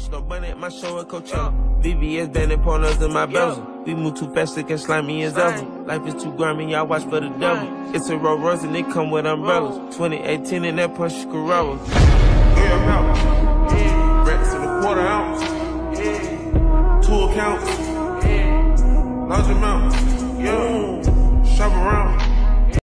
Snow bunny at my show at Coachella. VVS Danny pointers in my bezel. We move too fast, it can slimy me as ever. Life is too grimy, y'all watch for the devil. It's a Rolls Royce and it come with umbrellas. 2018 and that punch Corolla. Yeah, I'm. Racks in a quarter ounce. Two accounts. Large amount. Yeah.